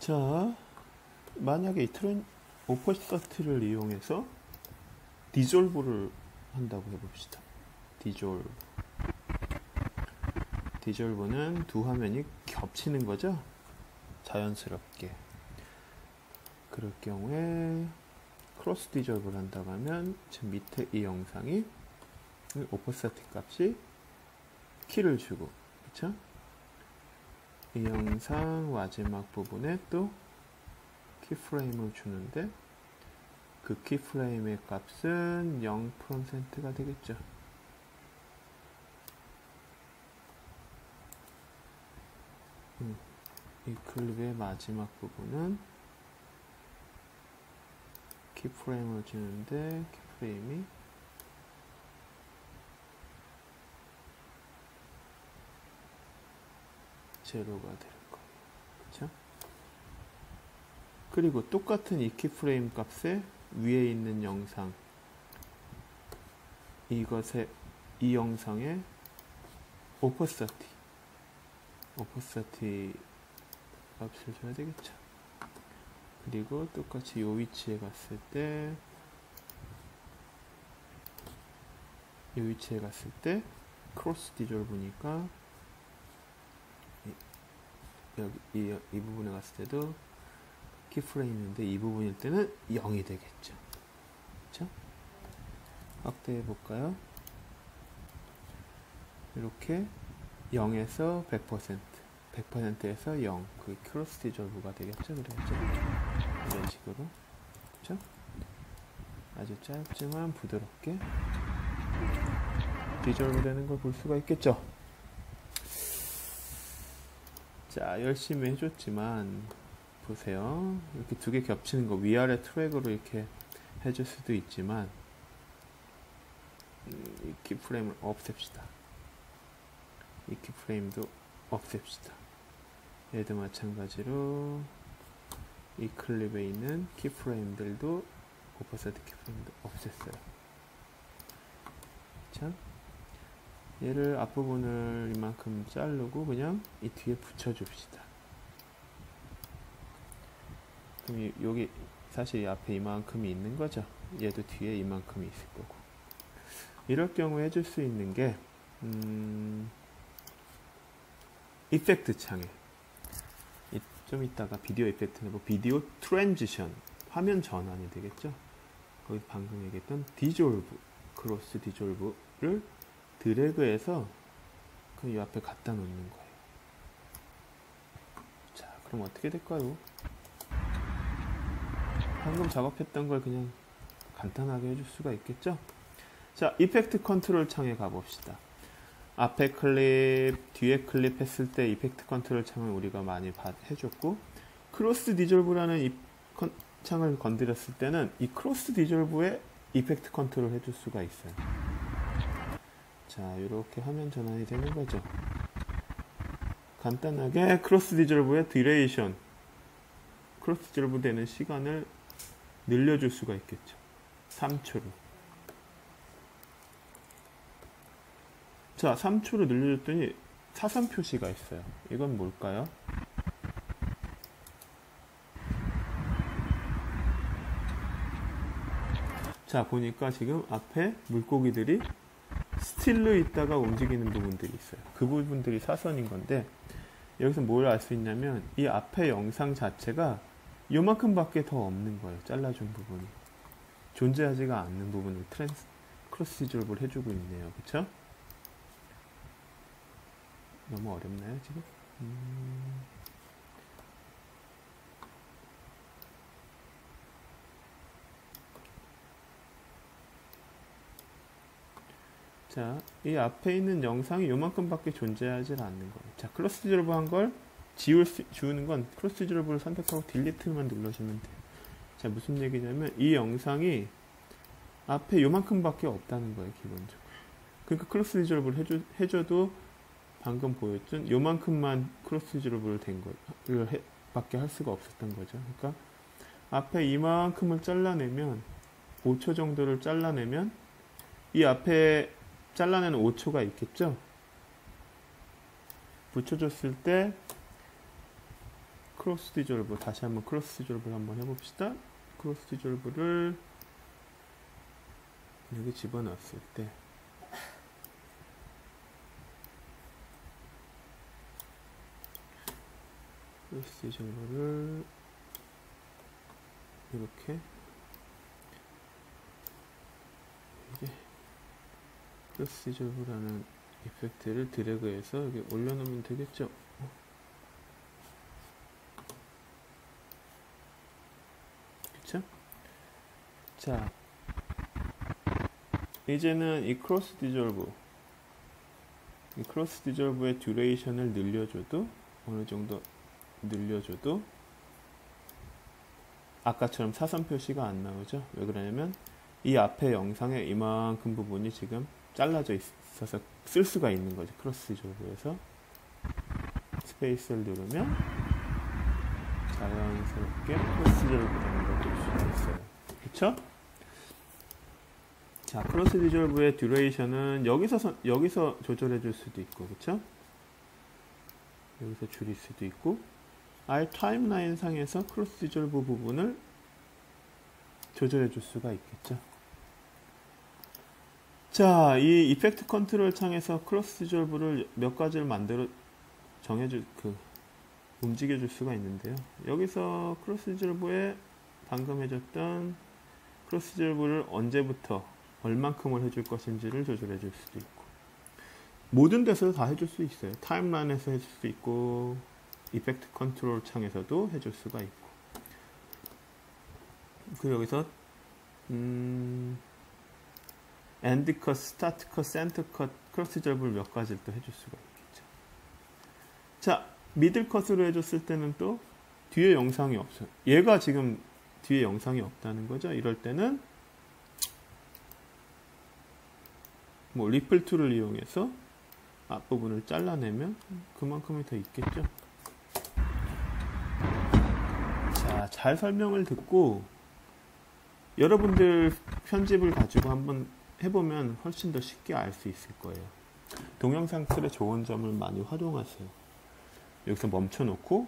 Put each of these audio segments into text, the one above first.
자, 만약에 이 트랜 opacity를 이용해서 디졸브를 한다고 해봅시다. 디졸브. 디졸브는 두 화면이 겹치는 거죠? 자연스럽게. 그럴 경우에 cross dissolve를 한다고 하면 지금 밑에 이 영상이 opacity 값이 키를 주고 그쵸? 이 영상 마지막 부분에 또 키프레임을 주는데 그 키프레임의 값은 0%가 되겠죠. 음, 이 클립의 마지막 부분은 키프레임을 주는데 키프레임이 제로가 될 거예요. 그쵸? 그리고 똑같은 이 키프레임 값에 위에 있는 영상 이것의 이 영상의 오퍼서티 오퍼서티 값을 줘야 되겠죠. 그리고 똑같이 이 위치에 갔을 때, 이 위치에 갔을 때, cross dissolve니까, 이, 이 부분에 갔을 때도 keyframe인데, 이 부분일 때는 0이 되겠죠. 그쵸? 확대해 볼까요? 이렇게 0에서 100%, 100%에서 0, 그 cross dissolve가 되겠죠. 그래야죠. 이런 식으로. 그쵸? 아주 짧지만 부드럽게 디졸브 되는 걸 볼 수가 있겠죠. 자, 열심히 해줬지만, 보세요. 이렇게 두 개 겹치는 거 위아래 트랙으로 이렇게 해줄 수도 있지만, 음, 이 keyframe을 없앱시다. 이 keyframe도 없앱시다. 얘도 마찬가지로 이 클립에 있는 keyframe들도 opacity keyframe도 없앴어요. 자, 얘를 앞부분을 이만큼 자르고 그냥 이 뒤에 붙여줍시다. 그럼 이, 여기 사실 이 앞에 이만큼이 있는 거죠. 얘도 뒤에 이만큼이 있을 거고. 이럴 경우에 해줄 수 있는 게 음, effect 창에 좀 이따가 video effect는 뭐 video transition 화면 전환이 되겠죠. 거기 방금 얘기했던 디졸브 cross dissolve를 드래그해서 그이 앞에 갖다 놓는 거예요. 자, 그럼 어떻게 될까요? 방금 작업했던 걸 그냥 간단하게 해줄 수가 있겠죠? 자, effect control 창에 가봅시다. 앞에 클립, 뒤에 클립 했을 때 effect control 창을 우리가 많이 해줬고, cross dissolve라는 이 컨, 창을 건드렸을 때는 이 cross dissolve에 effect control 해줄 수가 있어요. 자, 이렇게 화면 전환이 되는 거죠. 간단하게 cross dissolve의 duration, cross dissolve 되는 시간을 늘려줄 수가 있겠죠. 3초로. 자, 3초로 늘려줬더니 사선 표시가 있어요. 이건 뭘까요? 자, 보니까 지금 앞에 물고기들이 스틸로 있다가 움직이는 부분들이 있어요. 그 부분들이 사선인 건데, 여기서 뭘 알 수 있냐면, 이 앞에 영상 자체가 요만큼밖에 더 없는 거예요. 잘라준 부분이. 존재하지가 않는 부분을 트랜스, cross dissolve를 해주고 있네요. 그쵸? 너무 어렵나요, 지금? 음... 자, 이 앞에 있는 영상이 요만큼밖에 존재하지 않는 거예요. 자, cross dissolve 한 걸 지울 수, 지우는 건 cross dissolve를 선택하고 delete만 눌러주면 돼요. 자, 무슨 얘기냐면 이 영상이 앞에 요만큼밖에 없다는 거예요, 기본적으로. 그러니까 cross dissolve를 해줘, 해줘도 방금 보였던 요만큼만 cross dissolve를 된 거를 해, 밖에 할 수가 없었던 거죠. 그러니까 앞에 이만큼을 잘라내면 5초 정도를 잘라내면 이 앞에 잘라내는 5초가 있겠죠? 붙여줬을 때 cross dissolve 다시 한번 cross dissolve를 한번 해봅시다. cross dissolve를 여기 집어넣었을 때 cross dissolve를 이렇게 이게 cross dissolve라는 effect를 드래그해서 여기 올려놓으면 되겠죠. 그쵸? 자, 이제는 이 cross dissolve, 이 cross dissolve의 duration을 늘려줘도 어느 정도 늘려줘도 아까처럼 사선 표시가 안 나오죠. 왜 그러냐면 이 앞에 영상에 이만큼 부분이 지금 잘라져 있어서 쓸 수가 있는 거죠. cross dissolve에서 space를 누르면 자연스럽게 cross dissolve라는 걸 볼 수가 있어요. 그쵸? 자, cross dissolve의 duration은 여기서 선- 여기서 조절해 줄 수도 있고, 그쵸? 여기서 줄일 수도 있고, 아예 timeline 상에서 cross dissolve 부분을 조절해 줄 수가 있겠죠. 자, 이 effect control 창에서 cross dissolve를 몇 가지를 만들어 정해줄 그 움직여 줄 수가 있는데요. 여기서 cross dissolve에 방금 해줬던 cross dissolve를 언제부터 얼만큼을 해줄 것인지를 조절해 줄 수도 있고 모든 데서 다 해줄 수 있어요. timeline에서 해줄 수 있고 effect control 창에서도 해줄 수가 있고 그 여기서 음 end cut, start cut, center cut, cross dissolve를 몇 가지를 또 해줄 수가 있겠죠. 자, middle cut으로 해줬을 때는 또 뒤에 영상이 없어요. 얘가 지금 뒤에 영상이 없다는 거죠. 이럴 때는 뭐 ripple tool을 이용해서 앞부분을 잘라내면 그만큼이 더 있겠죠. 자, 잘 설명을 듣고 여러분들 편집을 가지고 한번 해보면 훨씬 더 쉽게 알 수 있을 거예요. 동영상 틀의 좋은 점을 많이 활용하세요. 여기서 멈춰놓고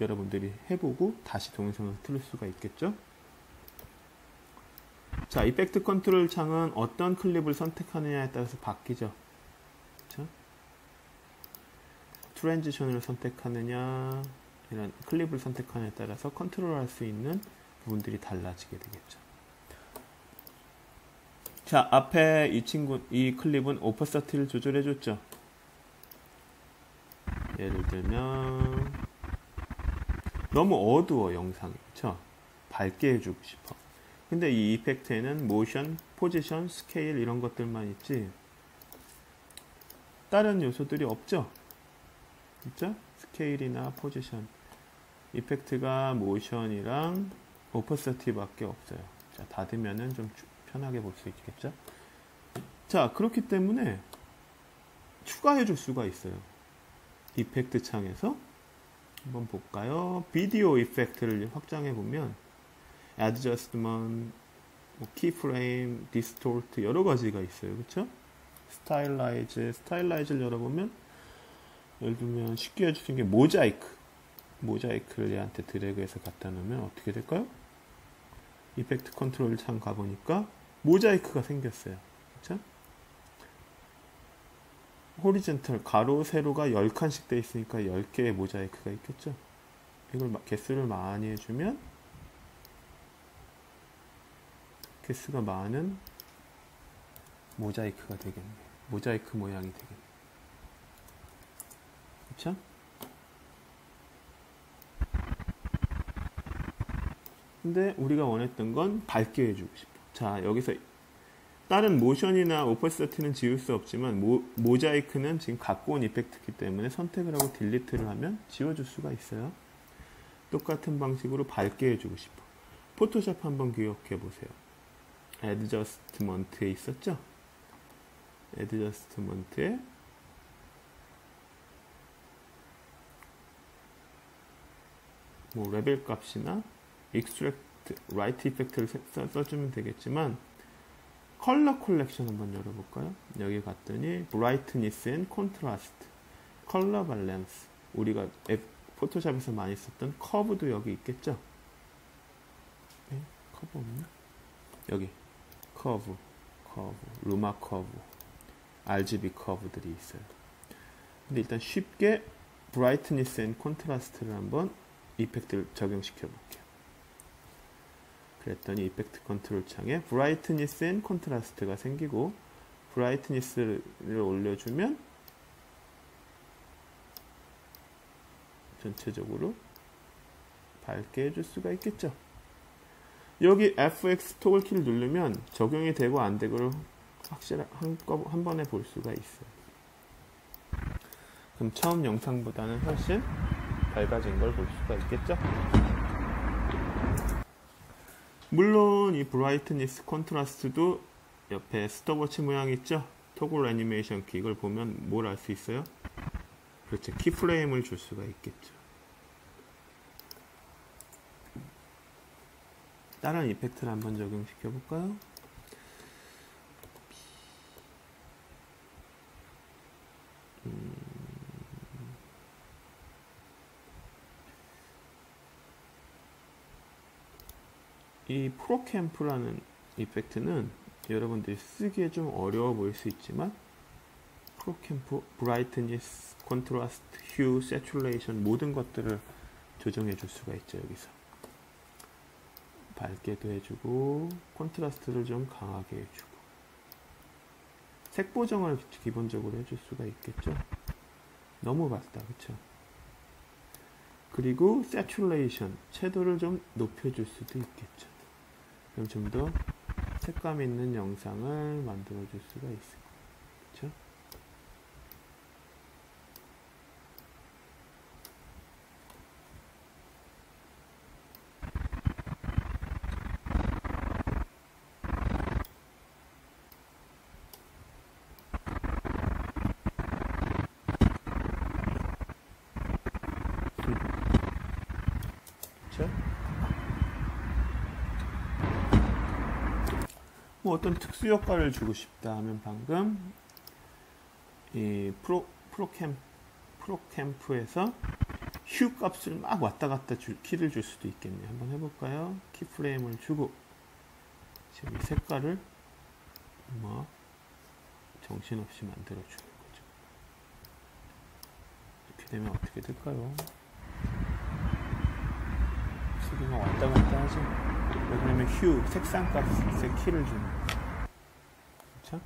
여러분들이 해보고 다시 동영상을 틀을 수가 있겠죠? 자, effect control 창은 어떤 클립을 선택하느냐에 따라서 바뀌죠. 그렇죠? transition을 선택하느냐, 이런 클립을 선택하느냐에 따라서 컨트롤 할 수 있는 부분들이 달라지게 되겠죠. 자, 앞에 이 친구, 이 클립은 opacity를 조절해줬죠. 예를 들면, 너무 어두워, 영상이. 그쵸? 밝게 해주고 싶어. 근데 이 effect에는 모션, 포지션, 스케일 이런 것들만 있지, 다른 요소들이 없죠? 그죠? 스케일이나 포지션. effect가 모션이랑 opacity 밖에 없어요. 자, 닫으면은 좀 주- 편하게 볼 수 있겠죠? 자, 그렇기 때문에 추가해 줄 수가 있어요. effect 창에서 한번 볼까요? video effect를 확장해 보면 adjustment, 뭐 keyframe, distort 여러 가지가 있어요. 그렇죠? stylize, stylize를 열어보면 예를 들면 쉽게 있는 게 모자이크. 모자이크를 얘한테 드래그해서 갖다 놓으면 어떻게 될까요? effect control 창 가보니까 모자이크가 생겼어요. 그쵸? 호리젠탈 가로 세로가 10칸씩 돼 있으니까 10개의 모자이크가 있겠죠. 이걸 마- 개수를 많이 해주면 개수가 많은 모자이크가 되겠네. 모자이크 모양이 되겠네. 그쵸? 근데 우리가 원했던 건 밝게 해주고 싶어. 자, 여기서 다른 모션이나 opacity는 지울 수 없지만 모, 모자이크는 지금 갖고 온 effect이기 때문에 선택을 하고 delete를 하면 지워줄 수가 있어요. 똑같은 방식으로 밝게 해주고 싶어. 포토샵 한번 기억해 보세요. adjustment에 있었죠? adjustment에 뭐 레벨 값이나 extract, write effect를 써, 써주면 되겠지만 color correction 한번 열어볼까요? 여기 갔더니 brightness and contrast, color balance 우리가 포토샵에서 많이 썼던 커브도 여기 있겠죠? 네? 커브 없나? 여기 커브, 커브, 루마 커브, RGB 커브들이 있어요. 근데 일단 쉽게 brightness and contrast를 한번 effect를 적용시켜 볼게요. 그랬더니 effect control 창에 brightness and contrast가 생기고 brightness를 올려주면 전체적으로 밝게 해줄 수가 있겠죠. 여기 FX toggle 키를 누르면 적용이 되고 안 되고를 확실히 한꺼, 한 번에 볼 수가 있어요. 그럼 처음 영상보다는 훨씬 밝아진 걸 볼 수가 있겠죠? 물론 이 brightness contrast도 옆에 스톱워치 모양 있죠? toggle animation 키 이걸 보면 뭘 알 수 있어요? 그렇죠. keyframe을 줄 수가 있겠죠. 다른 effect를 한번 적용시켜 볼까요? 이 ProcAmp라는 effect는 여러분들이 쓰기에 좀 어려워 보일 수 있지만 ProcAmp, brightness, contrast, hue, saturation 모든 것들을 조정해 줄 수가 있죠 여기서. 밝게도 해주고 contrast를 좀 강하게 해주고. 색 보정을 기본적으로 해줄 수가 있겠죠? 너무 밝다 그쵸? 그리고 saturation 채도를 좀 높여줄 수도 있겠죠 좀더 색감 있는 영상을 만들어 줄 수가 있을 거예요. 그쵸? 그쵸? 뭐 어떤 특수 효과를 주고 싶다 하면 방금 이 프로 프로캠 프로캠프에서 휴 값을 막 왔다 갔다 줄, 키를 줄 수도 있겠네요. 한번 해볼까요? 키 프레임을 주고 지금 이 색깔을 뭐 정신없이 만들어 주는 거죠. 이렇게 되면 어떻게 될까요? 색이가 왔다 갔다 하죠. 왜냐면 휴 색상 값의 키를 주는 거죠. 그렇죠?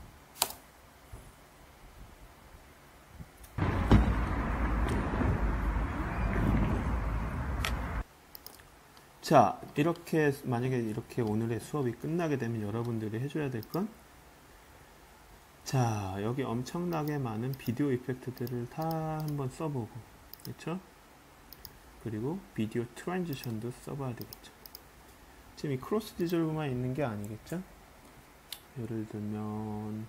자, 이렇게 만약에 이렇게 오늘의 수업이 끝나게 되면 여러분들이 해줘야 될 건 자, 여기 엄청나게 많은 video effect들을 다 한번 써보고 그렇죠? 그리고 video transition도 써봐야 되겠죠. 지금 이 cross dissolve만 있는 게 아니겠죠? 예를 들면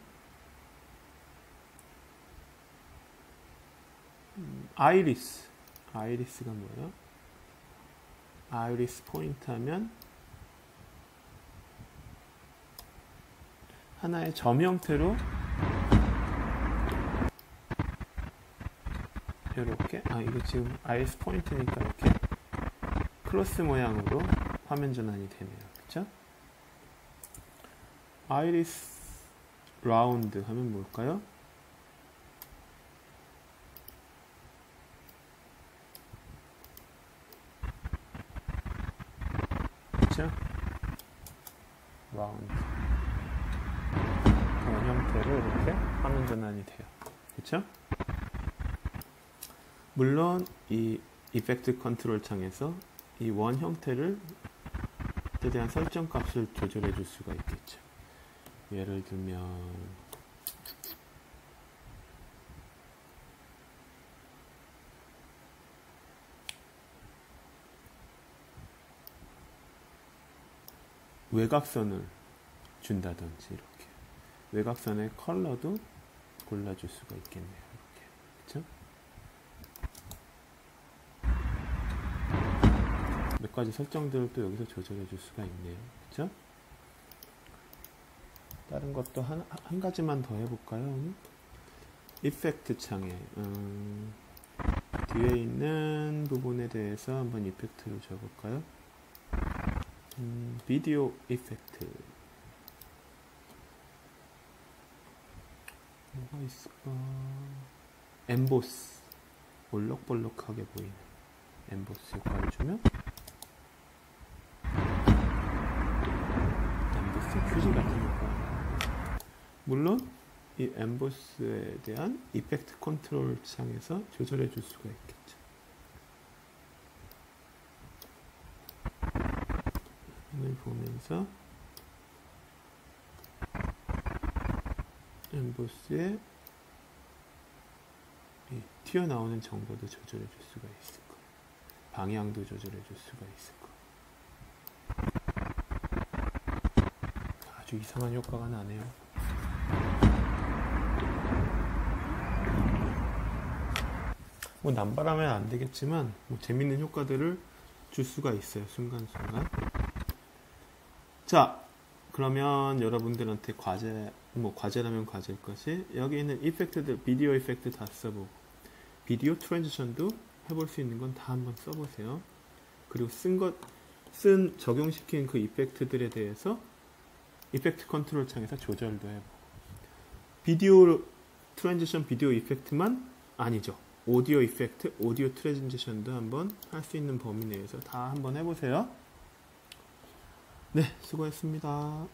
음, iris iris가 뭐예요? iris point 하면 하나의 점 형태로 이렇게 아 이거 지금 iris point니까 이렇게 크로스 모양으로 화면 전환이 되네요. 그쵸? iris round 하면 뭘까요? 그쵸? 라운드 원 형태로 이렇게 화면 전환이 돼요. 그쵸? 물론 이 effect control 창에서 이 원 형태를 에 대한 설정 값을 조절해 줄 수가 있겠죠. 예를 들면 외곽선을 준다든지 이렇게 외곽선의 컬러도 골라줄 수가 있겠네요. 이렇게 그렇죠? 몇 가지 설정들을 또 여기서 조절해 줄 수가 있네요. 그쵸? 다른 것도 한, 한 가지만 더 해볼까요? 오늘? 이펙트 창에 음, 뒤에 있는 부분에 대해서 한번 이펙트를 줘볼까요? 음, video effect. 뭐가 있을까? emboss. 볼록볼록하게 보이는 emboss 효과를 주면 emboss 휴지 같은 효과. 물론 이 emboss에 대한 effect control 창에서 조절해 줄 수가 있겠죠 이걸 보면서 엠보스의 이 튀어나오는 정도도 조절해 줄 수가 있을 거예요. 방향도 조절해 줄 수가 있을 거예요. 아주 이상한 효과가 나네요. 뭐 남발하면 안 되겠지만 뭐 재밌는 효과들을 줄 수가 있어요. 순간순간. 자, 그러면 여러분들한테 과제, 뭐 과제라면 과제일 것이 여기 있는 effect들, video effect 다 써보고 video transition도 해볼 수 있는 건 다 한번 써보세요. 그리고 쓴 것, 쓴 적용시킨 그 effect들에 대해서 effect control 창에서 조절도 해보고 video transition video effect만 아니죠. 오디오 이펙트, 오디오 트랜지션도 한번 할 수 있는 범위 내에서 다 한번 해보세요. 네, 수고했습니다.